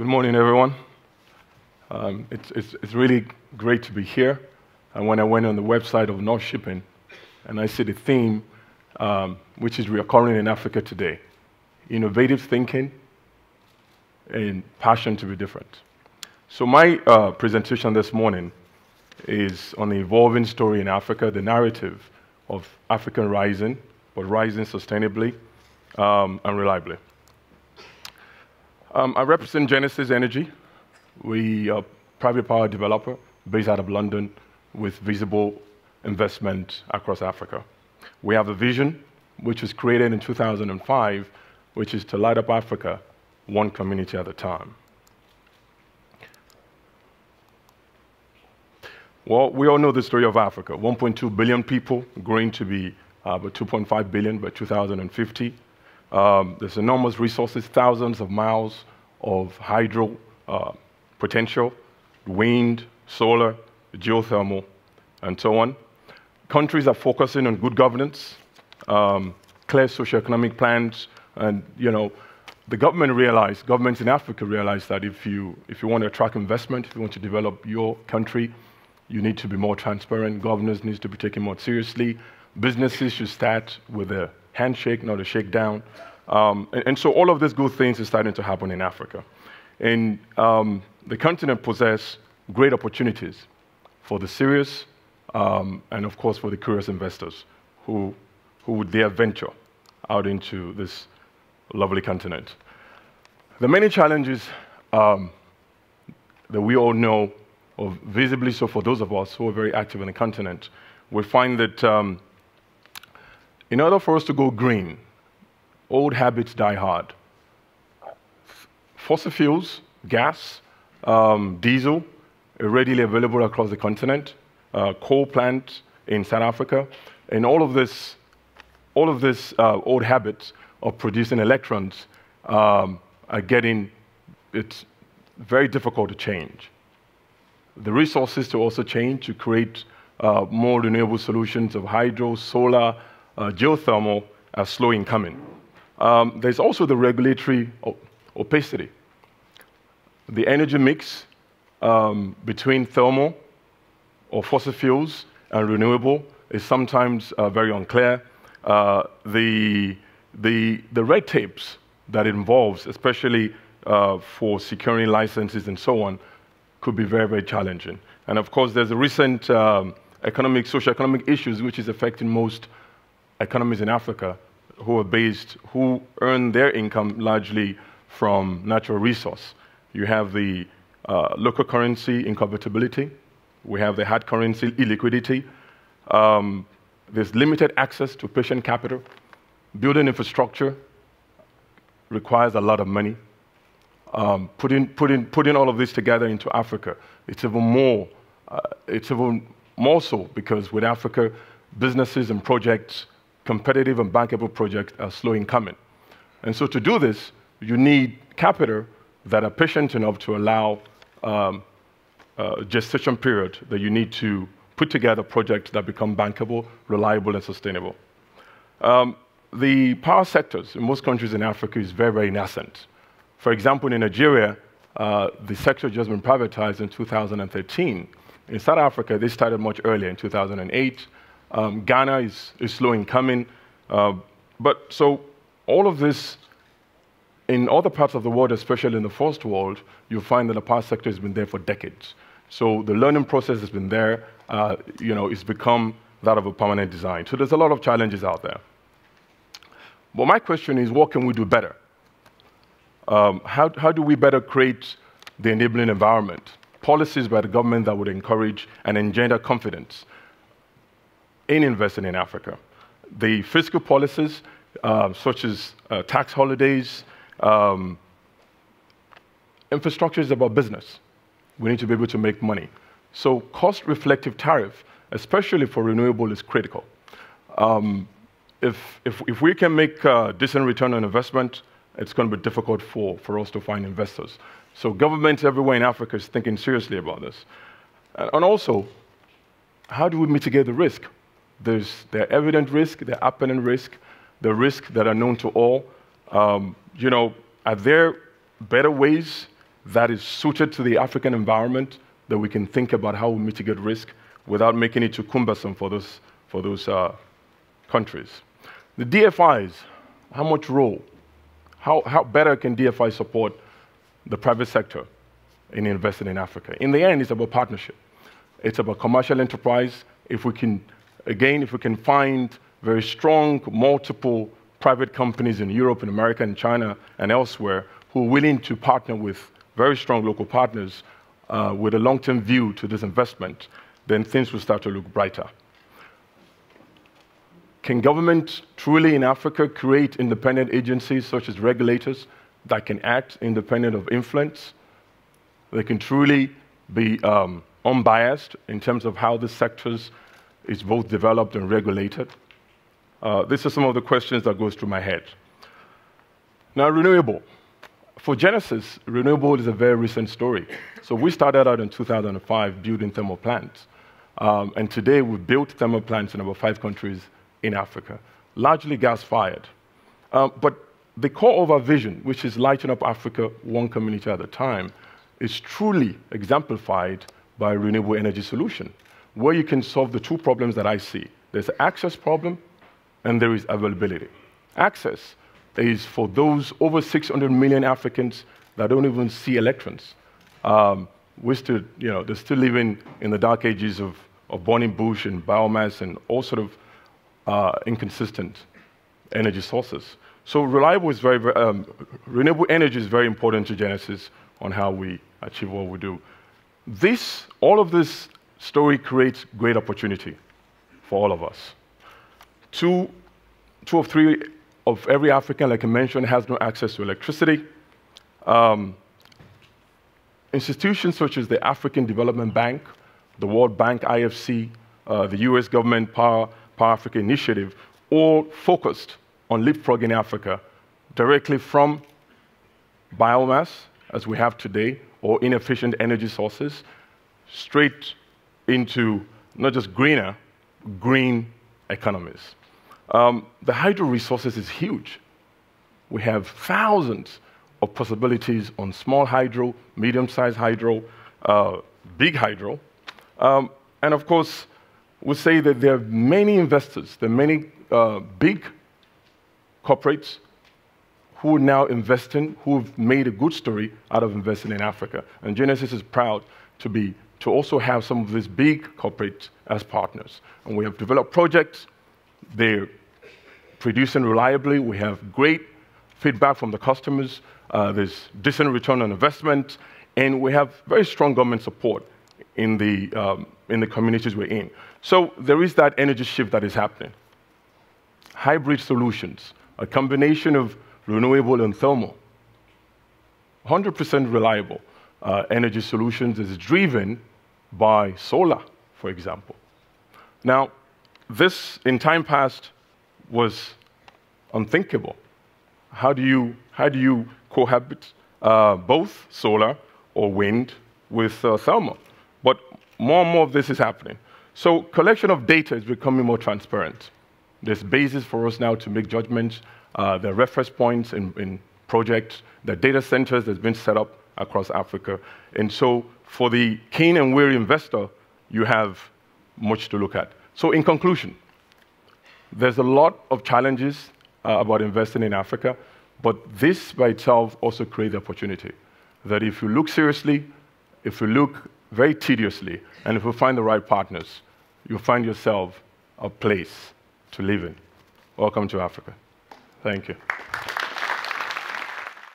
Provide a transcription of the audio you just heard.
Good morning, everyone. Um, it's, it's, it's really great to be here. And when I went on the website of Nor-Shipping, and I see the theme, um, which is recurring in Africa today innovative thinking and passion to be different. So, my uh, presentation this morning is on the evolving story in Africa, the narrative of African rising, but rising sustainably um, and reliably. Um, I represent Genesis Energy. We are a private power developer based out of London with visible investment across Africa. We have a vision which was created in 2005, which is to light up Africa one community at a time. Well, we all know the story of Africa 1.2 billion people, growing to be uh, about 2.5 billion by 2050. Um, there's enormous resources, thousands of miles of hydro uh, potential, wind, solar, geothermal, and so on. Countries are focusing on good governance, um, clear socioeconomic plans, and you know, the government realized, governments in Africa realized that if you, if you want to attract investment, if you want to develop your country, you need to be more transparent. Governance needs to be taken more seriously. Businesses should start with a handshake, not a shakedown. Um, and, and, so all of these good things are starting to happen in Africa. And um, the continent possesses great opportunities for the serious um, and, of course, for the curious investors who, who would dare venture out into this lovely continent. The many challenges um, that we all know, of visibly so for those of us who are very active in the continent, we find that um, in order for us to go green, old habits die hard. Fossil fuels, gas, um, diesel, readily available across the continent, uh, coal plant in South Africa, and all of this, all of this uh, old habits of producing electrons um, are getting, it's very difficult to change. The resources to also change to create uh, more renewable solutions of hydro, solar, geothermal are slow in coming. Um, there's also the regulatory opacity. The energy mix um, between thermal or fossil fuels and renewable is sometimes uh, very unclear. Uh, the, the, the red tapes that it involves, especially uh, for securing licenses and so on, could be very, very challenging. And of course, there's a recent um, economic, socio-economic issues which is affecting most economies in Africa, who are based, who earn their income largely from natural resource. You have the uh, local currency inconvertibility. We have the hard currency illiquidity. Um, there's limited access to patient capital. Building infrastructure requires a lot of money. Um, putting, putting, putting all of this together into Africa, it's even more, uh, it's even more so because with Africa, businesses and projects competitive and bankable projects are slow in coming. And so to do this, you need capital that are patient enough to allow um, a gestation period that you need to put together projects that become bankable, reliable, and sustainable. Um, the power sectors in most countries in Africa is very, very nascent. For example, in Nigeria, uh, the sector just been privatized in 2013. In South Africa, they started much earlier in 2008. Um, Ghana is, is slow in coming. Uh, but so all of this, in other parts of the world, especially in the first world, you'll find that the power sector has been there for decades. So the learning process has been there. Uh, you know, it's become that of a permanent design. So there's a lot of challenges out there. But my question is, what can we do better? Um, how, how do we better create the enabling environment? Policies by the government that would encourage and engender confidence in investing in Africa. The fiscal policies, uh, such as uh, tax holidays, um, infrastructure is about business. We need to be able to make money. So cost reflective tariff, especially for renewable, is critical. Um, if, if, if, we can make a decent return on investment, it's going to be difficult for, for us to find investors. So governments everywhere in Africa is thinking seriously about this. And also, how do we mitigate the risk? There's the evident risk, the apparent risk, the risk that are known to all. Um, you know, are there better ways that is suited to the African environment, that we can think about how we mitigate risk without making it too cumbersome for those, for those uh, countries. The DFIs, how much role? How, how better can DFI support the private sector in investing in Africa? In the end, it's about partnership. It's about commercial enterprise. If we can, again, if we can find very strong, multiple private companies in Europe and America and China and elsewhere who are willing to partner with very strong local partners uh, with a long-term view to this investment, then things will start to look brighter. Can government truly in Africa create independent agencies such as regulators that can act independent of influence? They can truly be um, unbiased in terms of how the sectors is both developed and regulated? Uh, these are some of the questions that goes through my head. Now, renewable. For Genesis, renewable is a very recent story. So we started out in 2005 building thermal plants. Um, and today we've built thermal plants in about five countries in Africa, largely gas-fired. Um, but the core of our vision, which is lighting up Africa one community at a time, is truly exemplified by renewable energy solution, where you can solve the two problems that I see. There's an access problem and there is availability. Access is for those over 600 million Africans that don't even see electrons. Um, we're still, you know, they're still living in the dark ages of, of burning bush and biomass and all sort of uh, inconsistent energy sources. So reliable is very, very um, renewable energy is very important to Genesis on how we achieve what we do. This, all of this story creates great opportunity for all of us. Two, two of three of every African, like I mentioned, has no access to electricity. Um, institutions such as the African Development Bank, the World Bank, IFC, uh, the US government Power, Power Africa Initiative, all focused on leapfrogging Africa directly from biomass, as we have today, or inefficient energy sources, straight into not just greener, green economies. Um, the hydro resources is huge. We have thousands of possibilities on small hydro, medium-sized hydro, uh, big hydro. Um, and of course, we say that there are many investors, there are many uh, big corporates who are now investing, who've made a good story out of investing in Africa. And Genesis is proud to be to also have some of these big corporates as partners. And we have developed projects. They're producing reliably. We have great feedback from the customers. Uh, there's decent return on investment. And we have very strong government support in the, um, in the communities we're in. So there is that energy shift that is happening. Hybrid solutions, a combination of renewable and thermal. 100% reliable uh, energy solutions is driven by solar, for example. Now, this in time past was unthinkable. How do you, how do you cohabit uh, both solar or wind with uh, thermal? But more and more of this is happening. So collection of data is becoming more transparent. There's basis for us now to make judgments uh, are reference points in, in projects, the data centers that's been set up across Africa. And so for the keen and weary investor, you have much to look at. So in conclusion, there's a lot of challenges uh, about investing in Africa, but this by itself also creates the opportunity that if you look seriously, if you look very tediously, and if you find the right partners, you'll find yourself a place to live in. Welcome to Africa. Thank you.